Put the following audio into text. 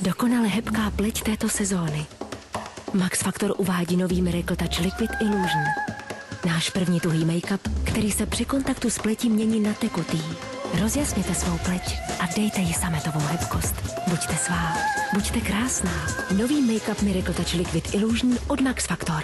Dokonale hebká pleť této sezóny. Max Factor uvádí nový Miracle Touch Liquid Illusion. Náš první tuhý make-up, který se při kontaktu s pletí mění na tekutý. Rozjasněte svou pleť a dejte jí sametovou hebkost. Buďte svá, buďte krásná. Nový make-up Miracle Touch Liquid Illusion od Max Factor.